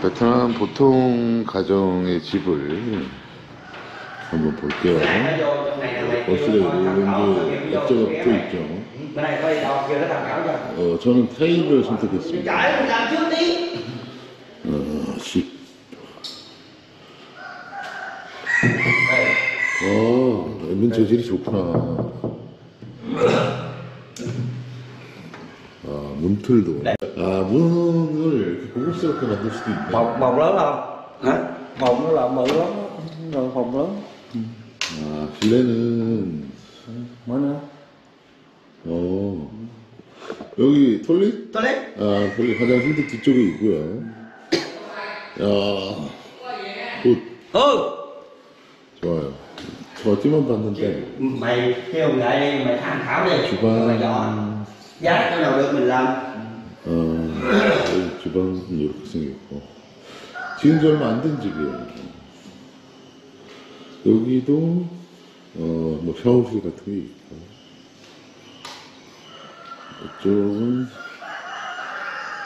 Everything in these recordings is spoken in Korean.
베트남 보통 가정의 집을 한번 볼게요. 게 액자가 붙어 있죠. 어, 저는 타일을 선택했습니다. 어, 10. 어, 엠은 재질이 좋구나. 아, 문틀도. 아, 문을 이렇게 고급스럽게 만들 수도 있네. một một lớn không hả một nó là bự lắm rồi phòng lớn 아, 실내는, mới nữa 어, 여기 톨릿? toilet 아, 톨릿 화장실도 뒤쪽에 있고요. 야, 굿, ừ 좋아요. 저 어찌만 봤는데, mày kêu người đây mày tham khảo đi 주방, mày chọn giá cái nào được mình làm 어, 주방은 이렇게 생겼고. 지은 지 얼마 안 된 집이에요. 여기도, 어, 뭐 샤워실 같은 게 있고. 이쪽은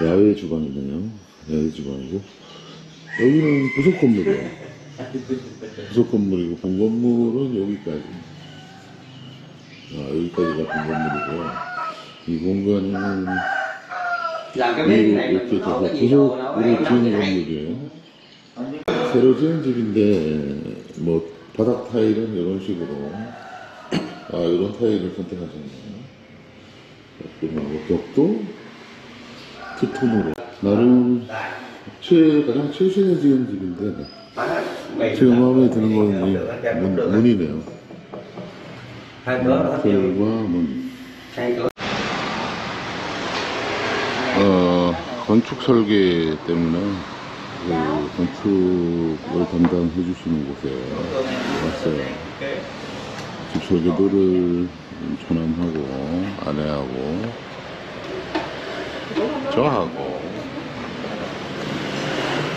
야외 주방이네요. 야외 주방이고. 여기는 부속 건물이에요. 부속 건물이고, 본 건물은 여기까지. 아, 여기까지가 본 건물이고. 이 공간은 이렇게 돼서 nắm cái này 건물이에요. 새로 지은 집인데 뭐 바닥 타일은 이런 식으로 아 이런 타일을 선택하셨네요. 그리고 벽도 투톤으로 나름 최 가장 최신에 지은 집인데 제가 làm 마음에 드는 em 문. 문이네요. nó hết 틀과 문. hai cửa 어, 건축 설계 때문에 그 건축을 담당해 주시는 곳에 왔어요. 집 설계도를 전함하고 아내하고 저하고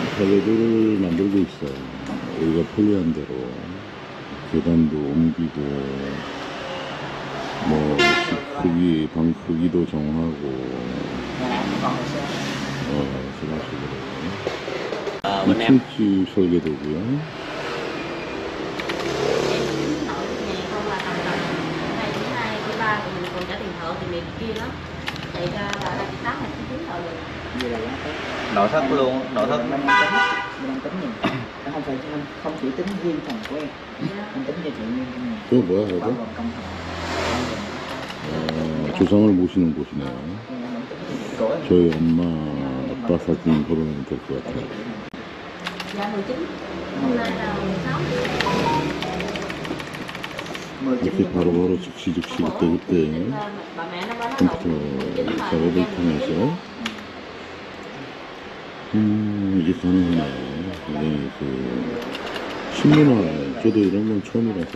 설계도를 만들고 있어요. 우리가 편리한 대로 계단도 옮기고 뭐 집 크기, 방 크기도 정하고 어, 그런 식으로. 2층집 설계도고요. không là tầm tầm hai thứ hai thứ ba thì mình còn trả tiền thợ thì miền kia đó chạy ra là là chị tám hay chị chín thợ được Vậy là giá tốt. nội thất luôn nội thất Mình đang tính, mình đang tính nhìn. Nó không phải không, không chỉ tính riêng phòng của em. Anh tính cho chị nguyên trong nhà. 저 뭐야, Bao 저거? gồm công thợ. 어, 조상을 모시는 곳이네요. Em đang tính cho của em. 저희 엄마, 아빠 사진 걸어놓으면 될 것 같아요. dạ 19 hôm nay là 16 이렇게 바로바로 즉시 즉시 그때 그때 bà mẹ nó báo nó 컴퓨터 lộn 작업을 통해서 음, 이게 가능하네요. 이게 그 신문화 저도 이런 건 처음이라서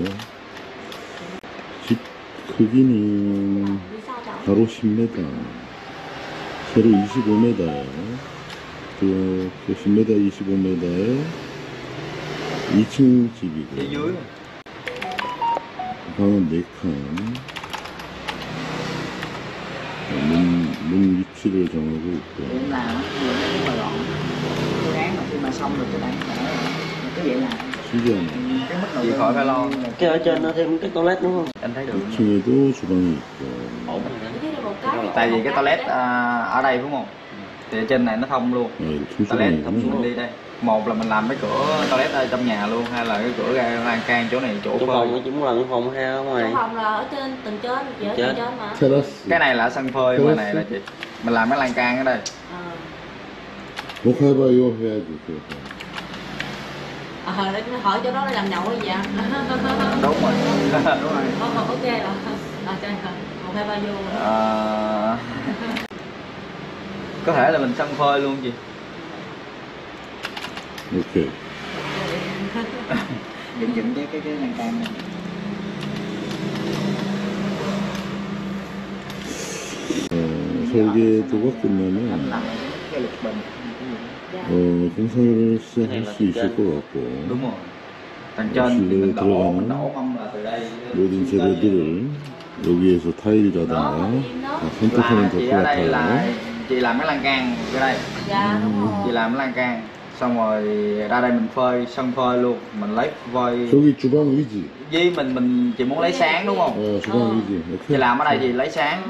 집 크기는 đi sau chồng 가로 10m, 세로 25m예요. 그 10m, 25m에 2층 phía 집이고 방은 4칸. 문, 문 위치를 정하고 있고 Em làm á, vừa mới mà gọn. Phương án mà khi mà xong rồi cái bản vẽ cứ vậy là 신기하네. cái mức đầu Chị tư khỏi phải lo. là cái ở trên nó thêm cái toilet đúng không anh thấy được 2층에도 주방이 있고 ổn tại vì cái toilet à, ở đây đúng không? Thì ở trên này nó thông luôn. Ừ, xuống toilet xuống mình không. đi đây. Một là mình làm cái cửa toilet ở trong nhà luôn hay là cái cửa ra lan can chỗ này chỗ phơi. chúng là cái phòng hay không mày? Phòng là ở trên tầng trên giữa trên. trên mà. Cái này là sân phơi bên này là chị mình làm cái lan can ở đây. Ờ. Một hai ba vô hai ờ nó hỏi chỗ đó nó làm nhậu hay gì vậy? Đúng rồi. Đúng rồi. Ờ, ok rồi. À, chơi ơi một hai ba vô Ờ, có thể là mình sân phơi luôn chị 이렇게. dựng dựng cái cái cái lan can này. 어, 설계도가 끝나면 làm cái lịch bình cái gì. 어, 공사를 시작할 수 있을 것 같고 đúng rồi tầng trên thì mình đổ 들어가는 mình đổ mong là từ đây 모든 재료들을 여기에서 타일이라든가 다 선택하면 là 될 chị 것 ở đây là 같아요. chị làm cái lan can cái đây dạ đúng chị rồi làm cái lan can xong rồi ra đây mình phơi sân phơi luôn mình lấy vôi 저기 주방 위지. với mình mình chỉ muốn lấy sáng đúng không 어, 주방 어. 위지. chị làm ở đây thì lấy sáng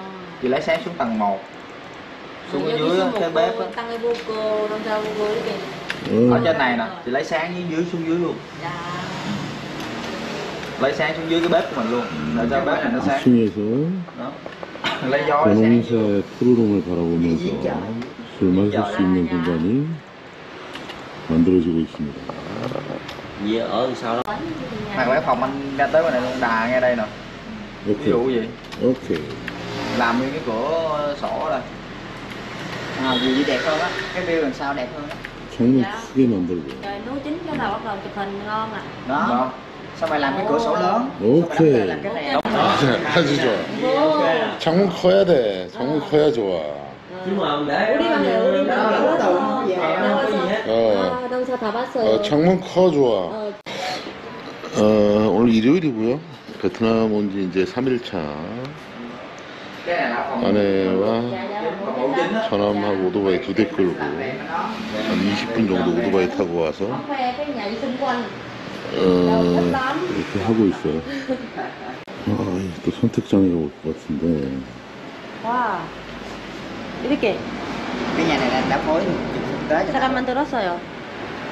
chị lấy sáng xuống tầng 1 xuống ở dưới á, cái bếp á. tăng cái vô cô nâng cao vô cô đấy kìa 어. ở trên này nè chị lấy sáng dưới dưới xuống dưới luôn dạ lấy sáng xuống dưới cái bếp của mình luôn để cho bếp này nó sáng 2층에서 đó lấy gió lấy sáng 분홍색 푸르름을 바라보면서 술 마실 수 있는 공간이 만들어지고 있습니다. Vì ở sau đó hoặc là cái phòng anh ra tới bên này luôn đà ngay đây nè ví dụ 오케이. gì 오케이. làm nguyên cái cửa sổ đây à, vì gì đẹp hơn á cái view đằng sau đẹp hơn á 창문 야. 크게 만들고. rồi nấu chín cái đầu bắt đầu chụp hình ngon à đó đó Xong rồi làm cái cửa sổ lớn Ok. xong rồi làm cái này 아주 좋아. 창문 커야 돼. 창문 커야 좋아. Mà để 우리 방에 우리 đó là cái tường không có gì hết không có gì hết 어, đông sao 다 봤어요 어, 창문 커 좋아. 어, 어, 오늘 일요일이고요. 베트남 온 지 이제 3일차. cái này là phòng 아내와 처남하고 오토바이 두 대 끌고 한 20분 정도 오토바이 타고 와서 khoe cái nhà vệ sinh của anh 어, 이렇게 하고 있어요. 아, 또 선택장애가 올 것 같은데. 와 이렇게 cái nhà này là đã phối thực tế cho 사람 만들었어요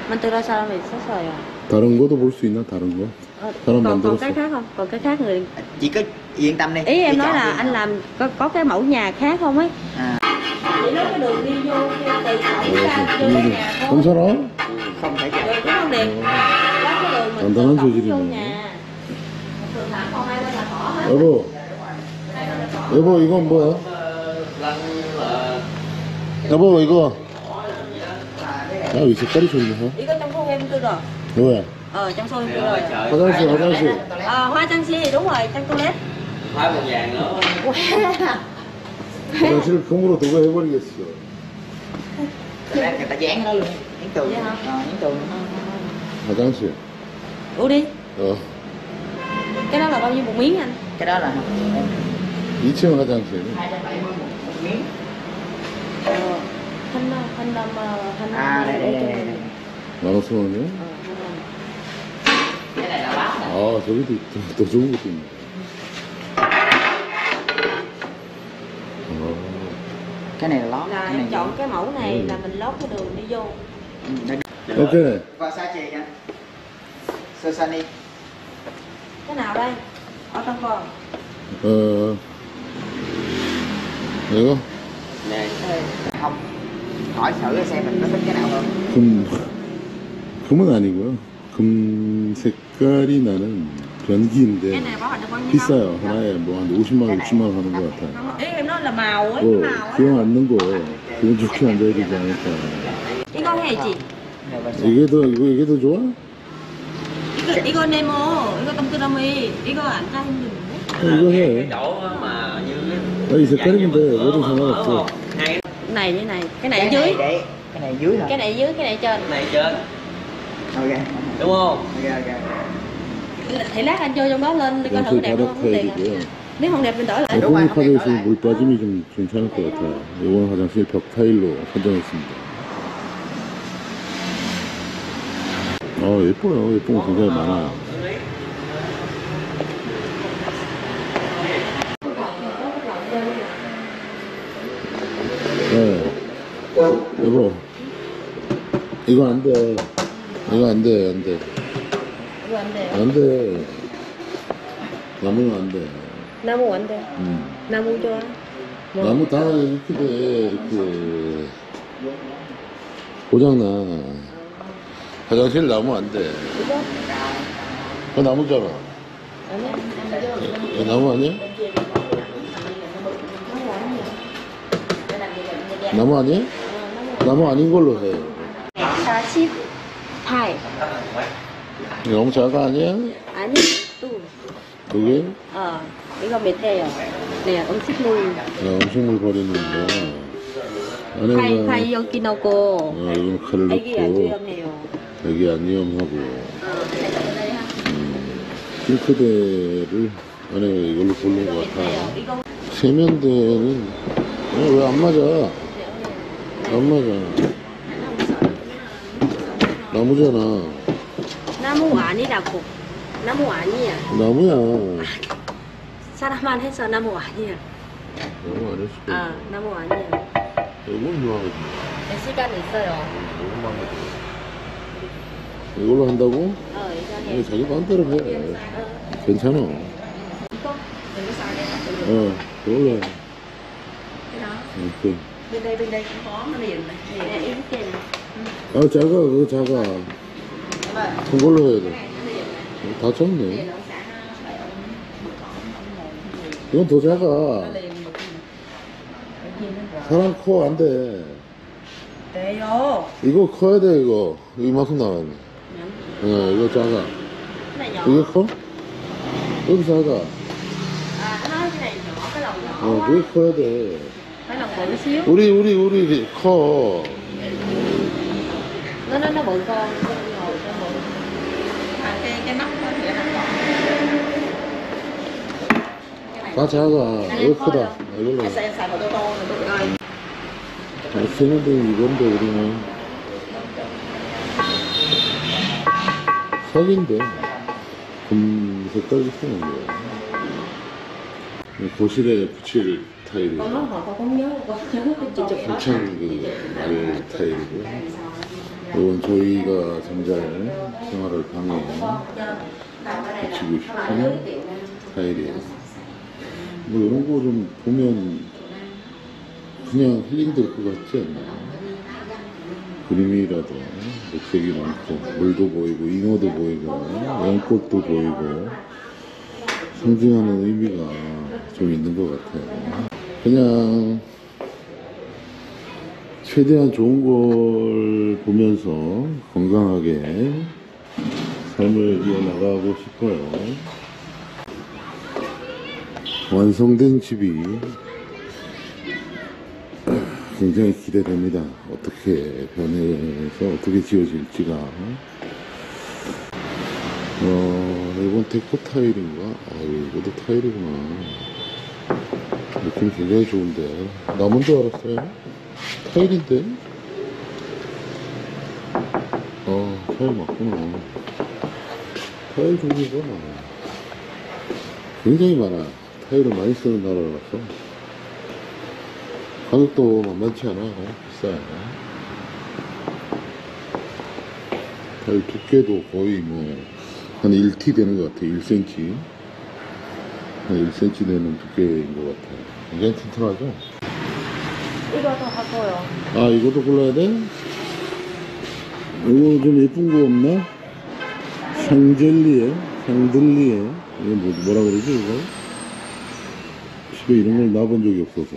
만들어 사람이 있었어요 다른 거도 볼 수 있나? 다른 거? Ờ, 사람 còn còn 만들었어. cái khác không còn cái khác người chị cứ yên tâm đi ý em Chị nói chọn là đi. anh làm có có cái mẫu nhà khác không ấy à, chỉ nói cái đường đi vô từ cổng 어, ra vô 좀 cái nhà thôi 괜찮아? không thể chọn rồi cũng không đẹp 간단한 hết 여보, 여보, 이건 뭐야? 여보, 이거. 야, 이 색깔이 좋네, 어? 이거 ờ trong khu em cư rồi 화장실, 화장실. trang si đúng rồi trong toilet phải một vàng nữa 화장실을 금으로 도가 해버리겠어. Người ta dán nó luôn tường tường 화장실. uống đi 어. cái đó là bao nhiêu một miếng anh cái đó là 2층 화장실. 270 một một miếng ờ thanh thanh năm thanh à đây đây đây, đây, đây. 15,000원이요? cái này là bát nè 아, 저기도 더, 더 좋은 것도 있네. 어, cái này là lót là cái này em chọn cái mẫu này Ừ. là mình lót cái đường đi vô Ừ, đây. 오케이. và sa chì nha Sơ sani cái nào đây ở trong vòng 어, 이거? này không hỏi thử xem mình có thích cái nào hơn 금, 금은 아니고요. 금 색깔이 나는 cái 변기인데 được 비싸요. 하나에 뭐 한 50만 원, 60만 원 하는 것 같아요. không 뭐, màu ấy 기왕 앉는 거, 기분 좋게 앉아야 되지 않을까. 이거 해야지 이게 더, 이거, 이게 더 좋아? 이거 이거 네모 이거 동그라미 이거 안 까는데 어, 이거 cái 해. chỗ mà như 아, 이 색깔이면 돼. 뭐든 상관없어. hai cái cái này với này cái này cái ở dưới này để cái này dưới hả cái này dưới cái này trên này trên ok đúng không ok ok thì lát anh chơi trong đó lên đi coi thử 왼쪽 đẹp không không 바닥 tiền à 타일이고요. nếu không đẹp mình đổi lại đúng rồi, 홈 không đẹp 카드에서 lại. 물 빠짐이 좀 괜찮을 것 같아요. 이번 화장실 벽 타일로 선정했습니다. 어, 예뻐요. 예쁜 거 굉장히 많아요. 네. 여보, 이거 안 돼. 이거 안 돼, 안 돼. 이거 안 돼요 안 돼. 나무는 안 돼. 나무 안 돼. 음. 나무 좋아. 뭐? 나무 다 이렇게 돼, 이렇게. 고장나. 화장실 나무 안 돼. 그거 나무잖아. 이거 나무 아니야? 나무 아니야? 나무 아닌 걸로 해. 48. 이거 너무 작아 아니야? 아니, 또. 그게? 어, 이거 밑에요. 네, 음식물. 야, 음식물 버리는 거. 파이, 안에가, 파이 여기 넣고. 어, 이거 칼을 넣고, 위험해요. 여기 안 위험하고, 어, ha. 싱크대를 안에 이걸로 보는 것 같아. 밑에요. 이거 세면대는 왜 안 맞아? 안 맞아. 나무잖아. 나무 아니라고. 나무 아니야. 나무야. 사람만 해서 나무 아니야. 나무 아닐 수도 아. 나무 아니야. 이건 좋아하거든. 시간 있어요. 이것만 해도. 이걸로 한다고? 어, 이거. 자기 마음대로 해. 어, 괜찮아. 이거 어, 그걸로 해. cái đó. 이렇게. Bên đây bên đây cũng có nó liền này. Liền ý trên này. 아, 작아, 그거 작아. 그걸로 해야 돼. 다 쳤네. 이건 더 작아. 사람 커, 안 돼. 돼요. 이거 커야 돼, 이거. 이만큼 나와야 돼. 어, 이거 작아. 이게 커? 여기 작아. À, nó nói cái này nhỏ, cái lồng nhỏ 어. 그게 커야 돼. 우리, 우리, 우리 커. Nó nó nó bự con, cái cái nó nhỏ. Cái này. 다 작아. 이거 크다. 이걸로. Em xài em 석인데. 금 색깔이 쓰는 거야. 거실에 붙일 타일이. Con nó họ con nhớ con nhớ cái chị chụp đó. 한창 그 말 타일이고 이건 저희가 잠잘 생활을 방에 붙이고 싶은 타일이에요 뭐 이런 거 좀 보면 그냥 힐링 될 것 같지 않나요? 그림이라도 녹색이 많고 물도 보이고 잉어도 보이고 연꽃도 보이고 상징하는 의미가 좀 있는 것 같아요 그냥 최대한 좋은 걸 보면서 건강하게 삶을 이어나가고 싶어요. 완성된 집이 굉장히 기대됩니다. 어떻게 변해서 어떻게 지어질지가. 어, 이건 데코 타일인가? 아, 이것도 타일이구나. 느낌 굉장히 좋은데. 나무인 줄 알았어요. 타일인데? 어, 타일 맞구나. 타일 종류가 많아. 굉장히 많아. 타일을 많이 쓰는 나라라서. 가격도 만만치 않아. 비싸. 타일 두께도 거의 뭐, 한 1T 되는 것 같아. 1cm. 한 1cm 되는 두께인 것 같아요. 굉장히 튼튼하죠? 이거 더 하고요. 아, 이것도 골라야 돼? 이거 좀 예쁜 거 없나? 상젤리에? 상들리에? 이거 뭐, 뭐라 그러지, 이거? 집에 이런 걸 놔본 적이 없어서.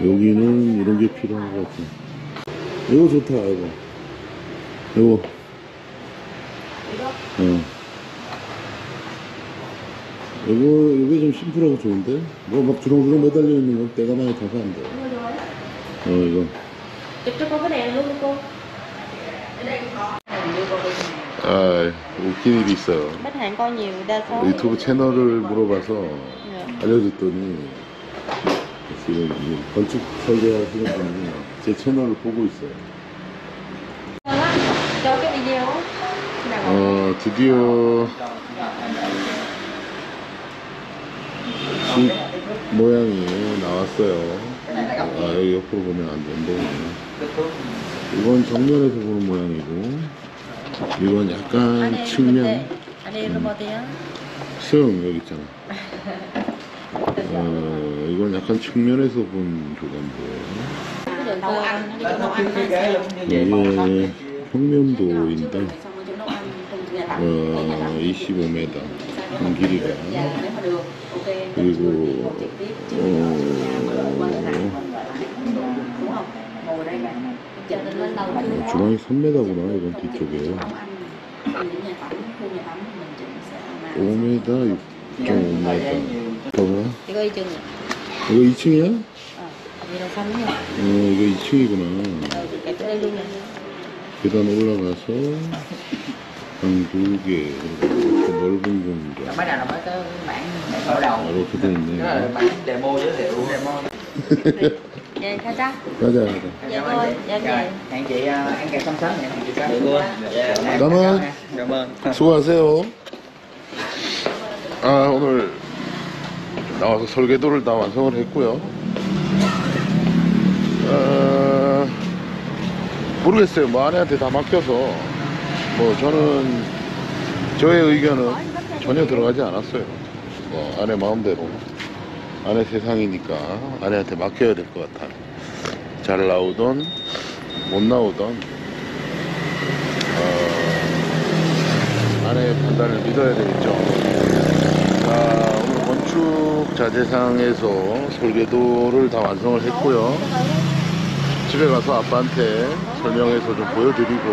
여기는 이런 게 필요한 것 같아. 이거 좋다, 이거. 이거. 어. 이거, 이게 좀 심플하고 좋은데? 뭐 막 주렁주렁 매달려 있는 건 때가 많이 타서 안 돼. 어, 이거. Đây cũng có. 아, 웃긴 일이 있어요. 유튜브 채널을 물어봐서 Dạ. 알려줬더니 지금 이 건축 설계하시는 분이 제 채널을 보고 있어요. 어, 드디어 집 모양이 나왔어요. 아, 여기 옆으로 보면 안 되는데. 이건 정면에서 보는 모양이고, 이건 약간 측면. Anh đi robot á. 수영 여기 있잖아. 어, 이건 약간 측면에서 본 조감도예요. 이게 평면도인데. 어, 25m 긴 길이가. 그리고. 어. 중앙이 3m구나, 이건 뒤쪽에. Nấu ăn. Thì những nhà tắm, khu nhà tắm mình chỉnh sẽ làm. 5m, 6.5m. 봐봐. 이거 이중. 이거 2층이야? 어, 이런 삼이요. 어, 이거 2층이구나. 어, cái đây luôn nè. 계단 올라가서 방 두 개, 이렇게 넓은 공간. mấy này là mấy cái bản mở đầu 아, 이렇게 돼 Đó là 있네. bản demo giới thiệu demo Dạ Dạ, sao cha? 가자 가자 Dạ thôi, dạ Rồi, về. hẹn chị ờ, ăn kẹo song sánh nha hẹn chị sớm Được luôn. Dạ. cảm ơn cảm ơn 수고하세요 아 오늘 나와서 설계도를 다 완성을 했고요. 어, 모르겠어요. 뭐 아내한테 다 맡겨서 뭐 저는 저의 의견은 전혀 들어가지 않았어요. 뭐 아내 마음대로. 아내 세상이니까 아내한테 맡겨야 될 것 같아요 잘 나오던 못 나오던 어, 아내의 판단을 믿어야 되겠죠. 자재상에서 설계도를 다 완성을 했고요. 집에 가서 아빠한테 설명해서 좀 보여드리고,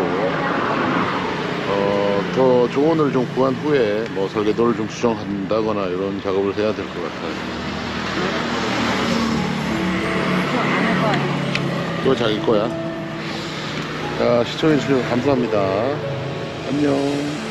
어, 더 조언을 좀 구한 후에 뭐 설계도를 좀 수정한다거나 이런 작업을 해야 될 것 같아요. 이거 자기 거야. 자, 시청해주셔서 감사합니다. 안녕.